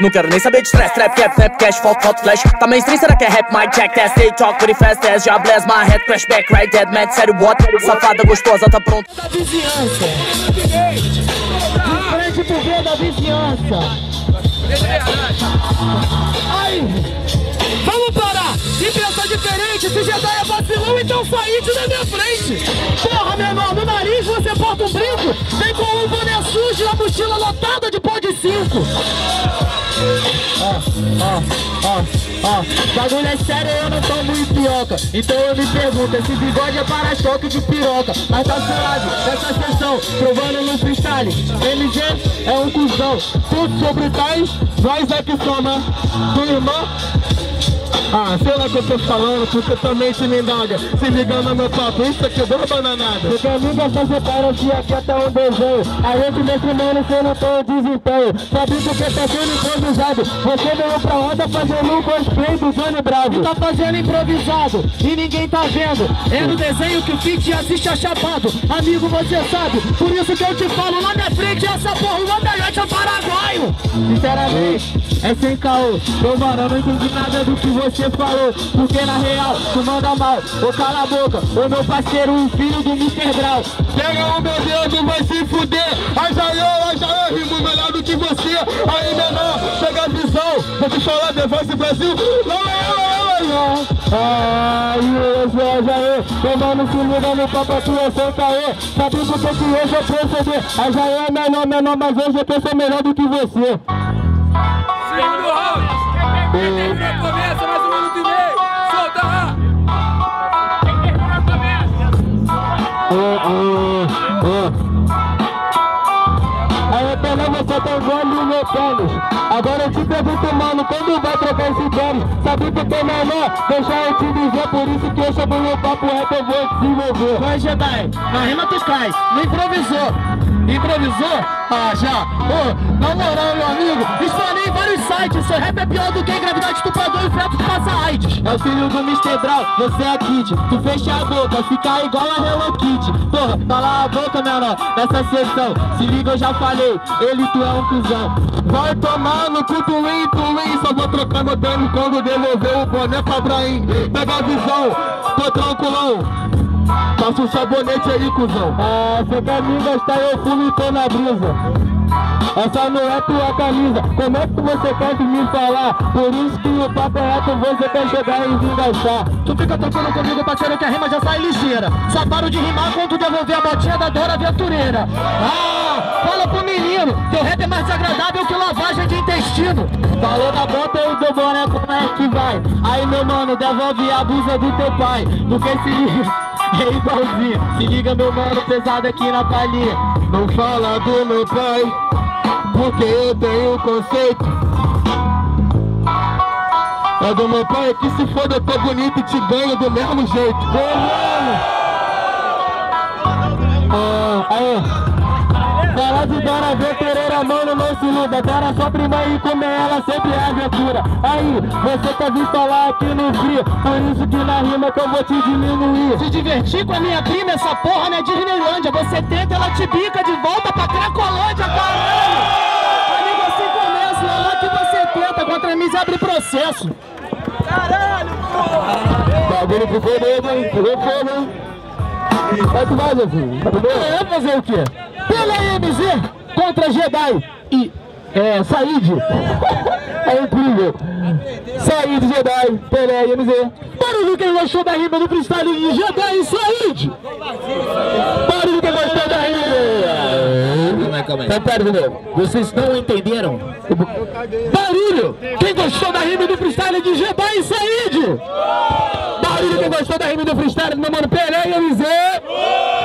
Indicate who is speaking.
Speaker 1: Não quero nem saber de stress, trap, cap, rap, cash, foto, foto, flash. Tá mainstream, será que é rap, mic, check, test They talk pretty fast, as já bless my head Crash back, right, dead, mad, sério, what? Safada, gostosa, tá pronto.
Speaker 2: Da vizinhança. De frente pro ver da vizinhança. Vamos parar. Pensar diferente Se Jedi é vacilão, então saí na minha frente. Porra, meu irmão, no nariz você porta um brinco? Vem com um boné sujo e a mochila lotada de pó de cinco Bagulho é sério, eu não tomo pioca Então eu me pergunto, esse bigode é para-choque de piroca. Mas tá suave, nessa sessão Provando no freestyle. MG é um cuzão. Tudo sobre tais, nós é que soma. Do irmão ah, sei lá o que eu tô falando, porque também te me indaga Se ligando no meu papo, isso aqui é dor bananada. Porque amiga só separa se aqui até um desenho. A gente nesse mano você não tem o desempenho. Sabe porque tá sendo improvisado? Você veio pra roda fazendo um cosplay do Johnny Bravo. Tá fazendo improvisado e ninguém tá vendo. É no desenho que o Fit assiste a chapado. Amigo, você sabe, por isso que eu te falo Lá na frente essa porra, o Wanderlust é paraguaio. Sinceramente, é sem caô. Mano, eu não entendi nada do que você falou Porque na real, tu manda mal. Ô cala a boca, ô meu parceiro, o filho do Mr. Brown. Pega o meu dedo, vai se fuder. Ai já eu, ai já eu, rimo melhor do que você. Aí menor, pega a visão. Vou te falar, The Voice Brasil Não é eu, é eu Ai, eu, já eu Meu mano, se liga no papo, tu é sem caô Sabe por que que hoje eu proceder já eu é menor, menor, mas hoje eu penso melhor do que você.
Speaker 3: Segundo
Speaker 2: ali meu pênis Agora eu te pergunto, mano, quando vai trocar esse tênis? Sabe que tem menor? Deixa eu te dizer, por isso que eu chamo meu papo rap, eu vou desenvolver Vai Jedi, na rima tu cai, não improvisou Improvisou? Ah, já. Ô, na moral, meu amigo, explorei em vários sites. Seu rap é pior do que gravidade estuprador e feto passa AIDS. É o filho do Mr. Brown, você é Kid. Tu fecha a boca, fica igual a Hello Kitty. Porra, cala a boca, menor, nessa sessão. Se liga, eu já falei, ele tu é cuzão. Vai tomar no cu, Twin, Twin. Só vou trocar meu tênis quando devolver o boné pra Brahim. Pega a visão, tô tranquilão. Passa um sabonete aí, cuzão. Ah, você quer me gastar, eu fumo tô na brisa. Essa não é tua camisa, como é que você quer me falar? Por isso que o papo é reto, você quer chegar e gastar. Tu fica tocando comigo, parceiro, que a rima já sai ligeira. Só paro de rimar quando devolver a botinha da Dora Aventureira. Ah, fala pro menino, teu rap é mais desagradável que lavagem de intestino. Falou da bota e do boné, como é que vai? Aí, meu mano, devolve a blusa do teu pai. Porque se liga. É igualzinho, se liga meu mano pesado aqui na palhinha Não fala do meu pai, porque eu tenho conceito É do meu pai que se foda eu tô bonito e te ganho do mesmo jeito ah, aí. Fala de Dona Aventureira, mano, não se iluda Dora sua prima e comer ela sempre é aventura Aí, você quer vir falar aqui no frio Por isso que na rima que eu vou te diminuir Se divertir com a minha prima, essa porra não é Disneylândia Você tenta, ela te bica de volta pra Cracolândia, caralho Amigo, assim começa, é lá que você tenta Contra mim, abre processo
Speaker 3: Caralho, porra!
Speaker 2: Bagulho ficou doido, hein? Ficou foda, hein? Vai que vai, Zezinho. É, fazer o quê? Pela MZ contra Jedi e é, Said. é incrível. Said, Jedi, Pelé e MZ. Barulho quem gostou da rima do freestyle de Jedi e Said. Barulho quem gostou da rima.
Speaker 4: Calma aí, calma aí.
Speaker 2: De novo.
Speaker 4: Vocês não entenderam?
Speaker 2: Barulho! Quem gostou da rima do freestyle de Jedi e Said? Barulho quem gostou da rima do freestyle do meu mano Pelé e MZ?